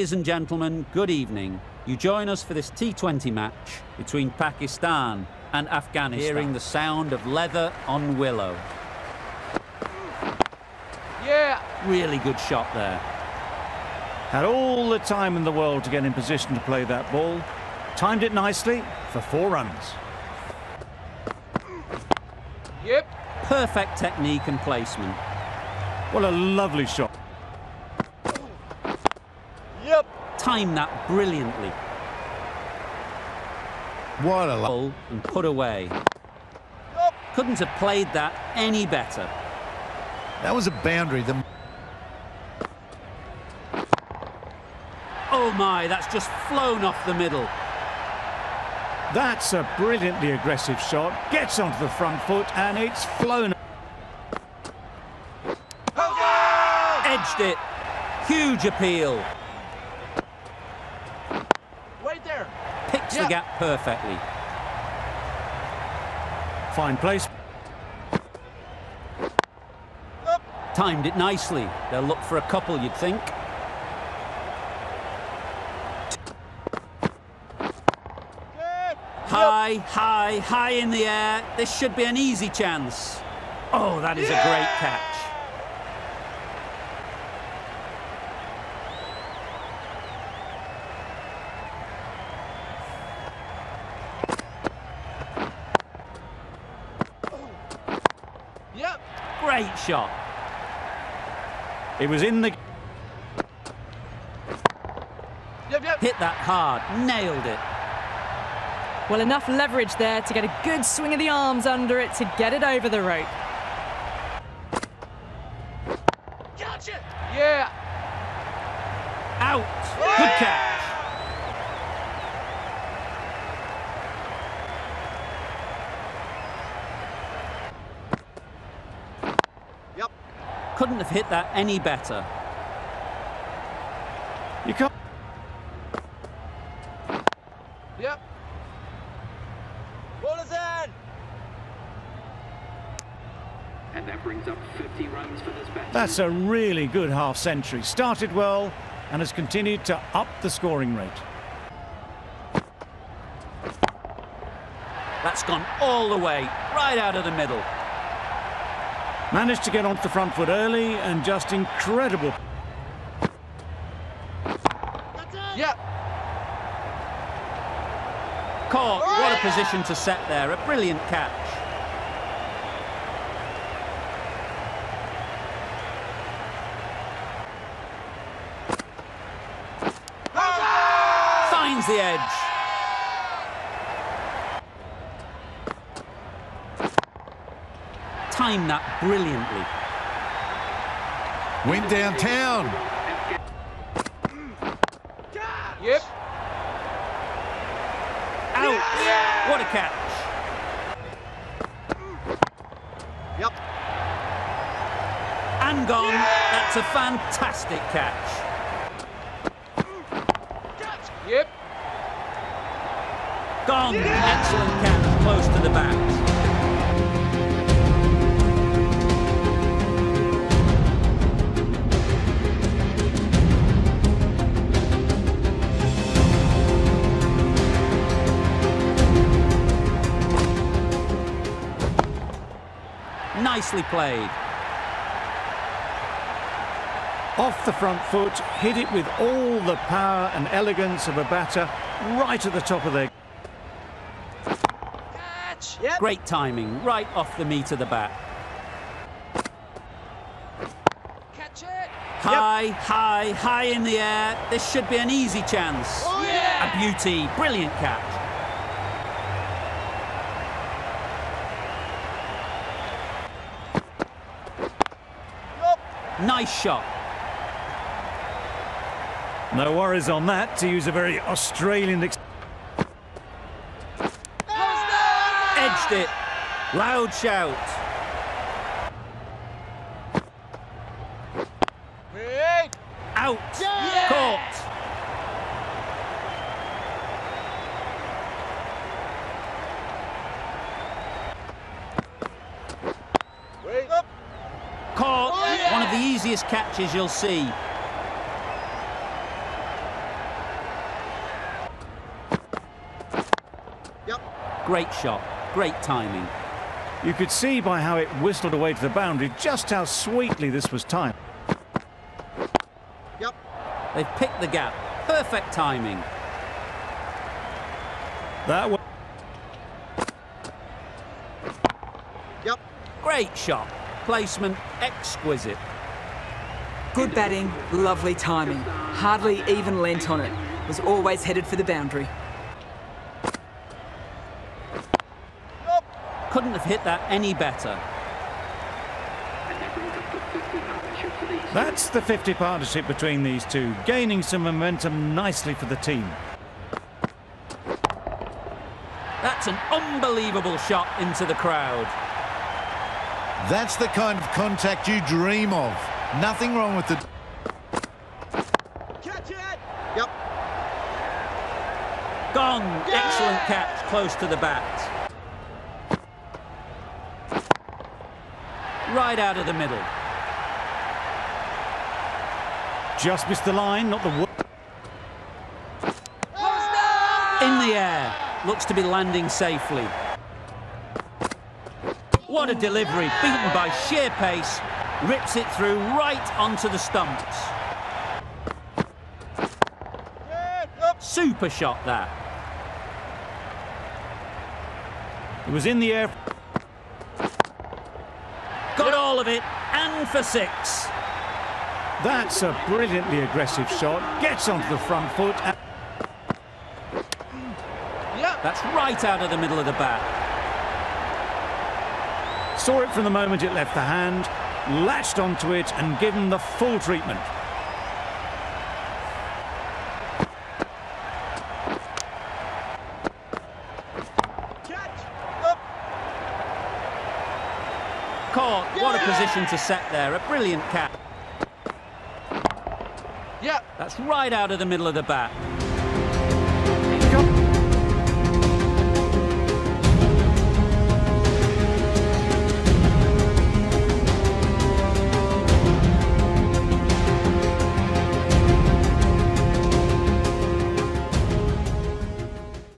Ladies and gentlemen, good evening. You join us for this T20 match between Pakistan and Afghanistan. Hearing the sound of leather on willow. Yeah! Really good shot there. Had all the time in the world to get in position to play that ball. Timed it nicely for four runs. Yep. Perfect technique and placement. What a lovely shot. Yep. Timed that brilliantly. What a Pull and put away. Yep. Couldn't have played that any better. That was a boundary. The Oh my, that's just flown off the middle. That's a brilliantly aggressive shot. Gets onto the front foot and it's flown. Edged it. Huge appeal. Wait there. Picks Yeah. the gap perfectly. Fine place. Up. Timed it nicely. They'll look for a couple, you'd think. Good. High, high, high in the air. This should be an easy chance. Oh, that is a great catch. Yep. Great shot. It was in the... Yep, yep. Hit that hard. Nailed it. Well, enough leverage there to get a good swing of the arms under it to get it over the rope. Gotcha. Yeah. Out. Good catch. Couldn't have hit that any better. You can't... Yep. Ball is in. And that brings up 50 runs for this batsman. That's a really good half century. Started well and has continued to up the scoring rate. That's gone all the way, right out of the middle. Managed to get onto the front foot early and just incredible. Yep. Caught. What a position to set there. A brilliant catch. Finds the edge. Timed that brilliantly. went downtown. Yep. Out. What a catch. Yep. And gone. That's a fantastic catch. Catch. Yep. Gone. Excellent catch. Close to the bat. Nicely played. Off the front foot, hit it with all the power and elegance of a batter right at the top of their... Catch. Yep. Great timing, right off the meat of the bat. Catch it. High, high, high in the air. This should be an easy chance. Oh, yeah. A beauty, brilliant catch. Nice shot. No worries on that, to use a very Australian... Ex Edged it. Loud shout. Out. Yeah. Caught. easiest catches you'll see. Yep. Great shot, great timing. You could see by how it whistled away to the boundary just how sweetly this was timed. Yep. They've picked the gap. Perfect timing. That was... Yep. Great shot. Placement exquisite. Good batting, lovely timing. Hardly even lent on it. Was always headed for the boundary. Couldn't have hit that any better. And that brings up the 50 partnership for these. That's the 50 partnership between these two, gaining some momentum nicely for the team. That's an unbelievable shot into the crowd. That's the kind of contact you dream of. Nothing wrong with the... Catch it. Yep. Gone. Excellent catch close to the bat. Right out of the middle. Just missed the line, not the... wo- In the air. Looks to be landing safely. What a delivery. Beaten by sheer pace. Rips it through right onto the stumps. Super shot that. It was in the air. Got all of it. And for six. That's a brilliantly aggressive shot. Gets onto the front foot. and- Yep. That's right out of the middle of the bat. Saw it from the moment it left the hand, latched onto it and given the full treatment. Catch. Yup. Caught. What a position to set there. A brilliant catch. Yep. That's right out of the middle of the bat. Got